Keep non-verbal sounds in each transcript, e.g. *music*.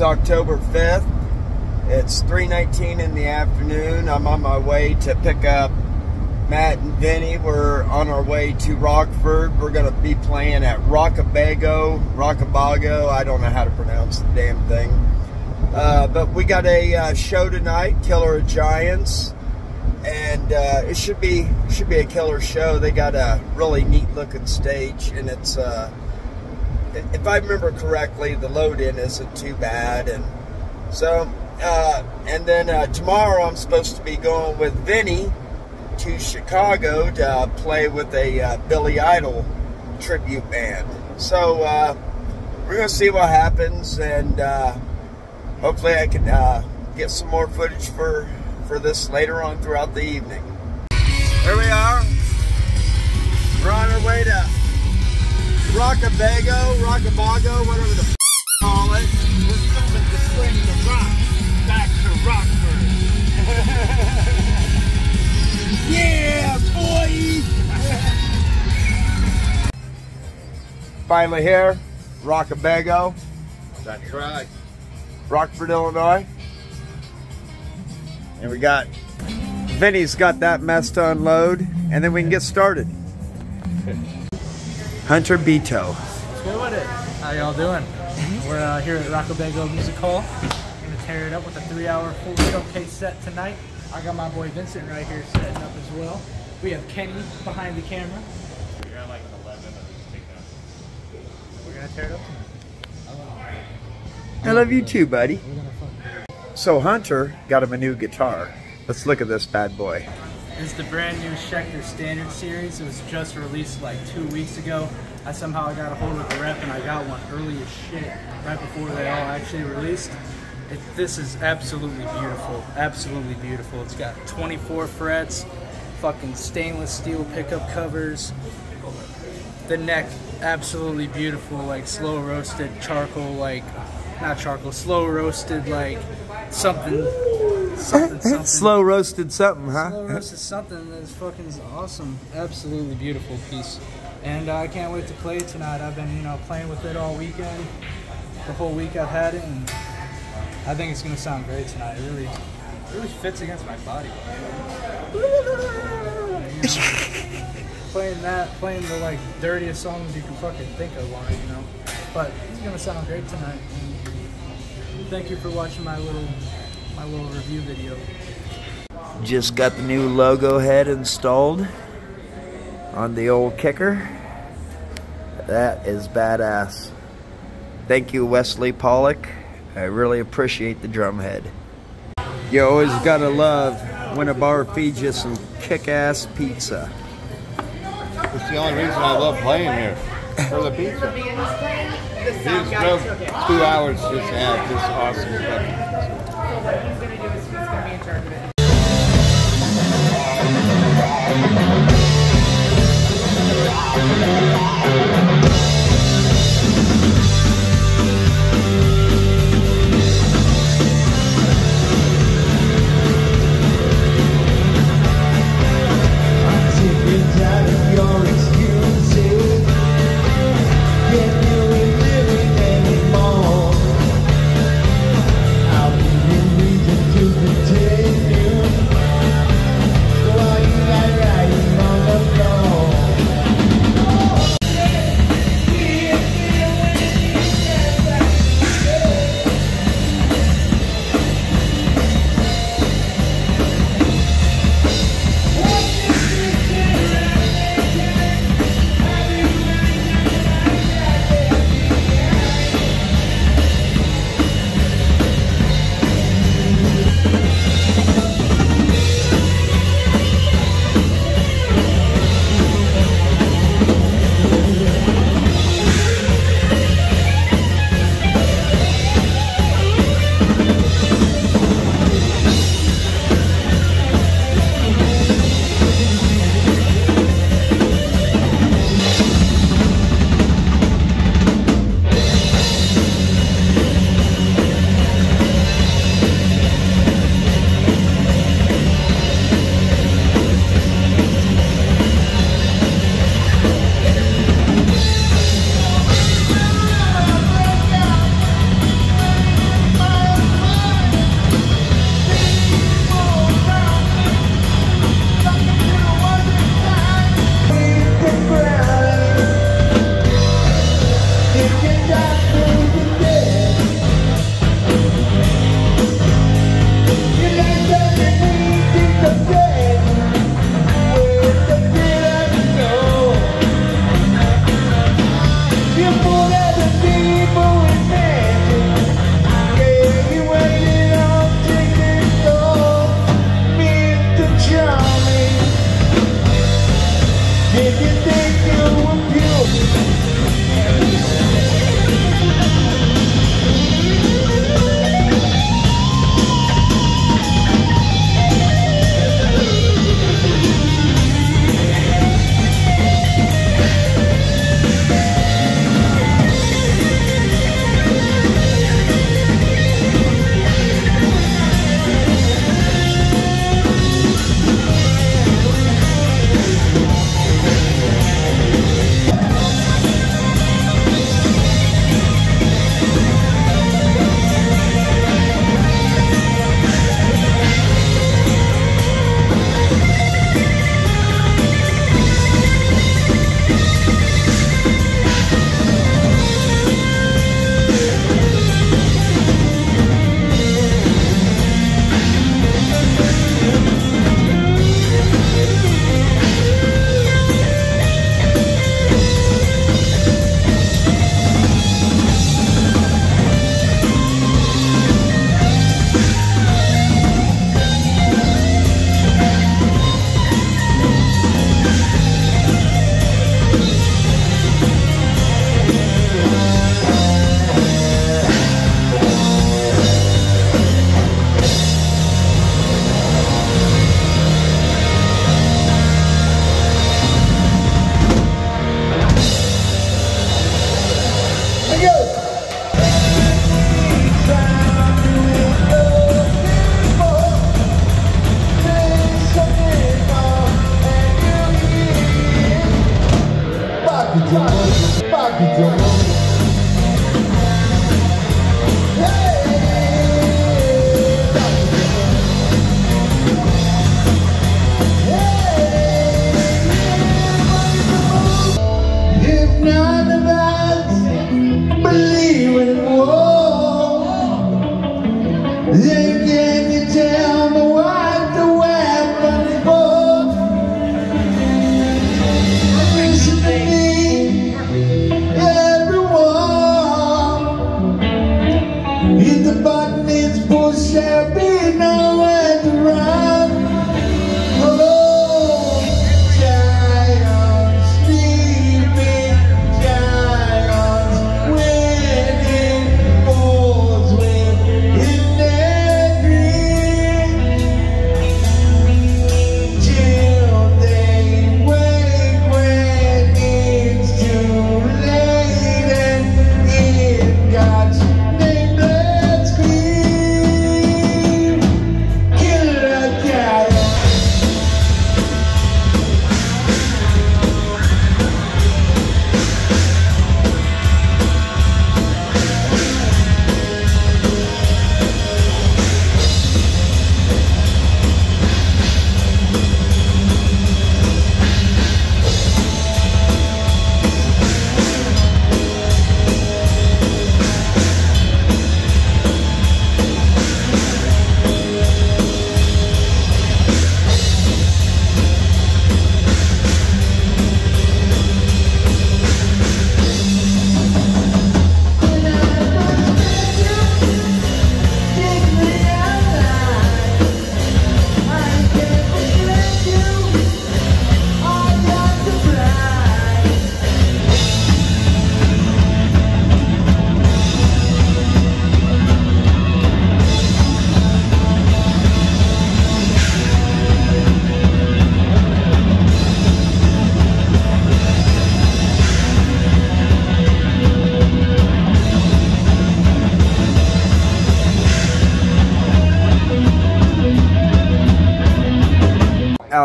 It's October 5th. It's 3.19 in the afternoon. I'm on my way to pick up Matt and Vinny. We're on our way to Rockford. We're going to be playing at Rockabago, Rockabago. I don't know how to pronounce the damn thing. Uh, but we got a uh, show tonight, Killer of Giants, and uh, it should be should be a killer show. They got a really neat looking stage, and it's uh, if I remember correctly, the load in isn't too bad, and so uh, and then uh, tomorrow I'm supposed to be going with Vinny to Chicago to play with a Billy Idol tribute band. So we're gonna see what happens, and hopefully I can uh, get some more footage for, for this later on throughout the evening. Here we are. We're on our way to Rockabago, Rockabago, whatever the f call it. We're coming to bring the rock back to Rockford. *laughs* yeah, boy! *laughs* Finally here, Rockabago. That's right. Rockford, Illinois. And we got, Vinny's got that mess to unload, and then we can get started. *laughs* Hunter Beto. What's good with it? How y'all doing? We're uh, here at Rockabago Music Hall. Gonna tear it up with a three-hour full showcase set tonight. I got my boy Vincent right here setting up as well. We have Kenny behind the camera. You're at like an 11 We're gonna tear it up tonight. I love you too, buddy. So Hunter got him a new guitar. Let's look at this bad boy. Is the brand new Schecter Standard Series. It was just released like two weeks ago. I somehow got a hold of the rep and I got one early as shit, right before they all actually released. It, this is absolutely beautiful, absolutely beautiful. It's got 24 frets, fucking stainless steel pickup covers. The neck, absolutely beautiful, like slow roasted charcoal, like not charcoal, slow roasted like something, something, something. slow roasted something, huh? Slow roasted something that's fucking awesome, absolutely beautiful piece. And uh, I can't wait to play it tonight. I've been, you know, playing with it all weekend. The whole week I've had it, and I think it's gonna sound great tonight. It really, really fits against my body. You know, playing that, playing the like dirtiest songs you can fucking think of on it, you know. But it's gonna sound great tonight. And thank you for watching my little, my little review video. Just got the new logo head installed on the old kicker. That is badass. Thank you, Wesley Pollock. I really appreciate the drum head. You always gotta love when a bar feeds you some kick-ass pizza. It's the only reason I love playing here. For the pizza. *laughs* He just drove two hours just to have this awesome fucking Then Hey,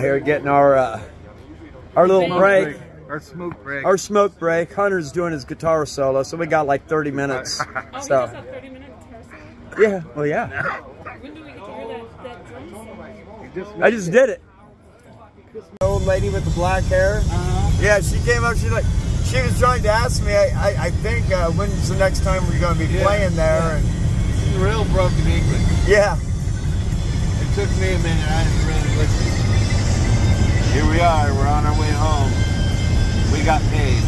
Out here getting our uh, our little break, Our smoke break. our smoke break. Hunter's doing his guitar solo, so we got like 30 minutes. *laughs* Oh, So have 30 minutes yeah, well yeah, When do we get to hear that, that drum solo? Just I just did it. The Old lady with the black hair. Yeah, she came up. She's like, she was trying to ask me. I, I, I think uh, when's the next time we're going to be Yeah, playing there? And real broken English. yeah, It took me a minute. I didn't really listen. Here we are. We're on our way home. We got paid.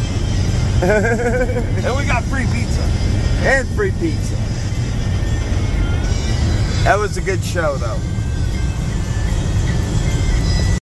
*laughs* and we got free pizza. and free pizza. That was a good show though.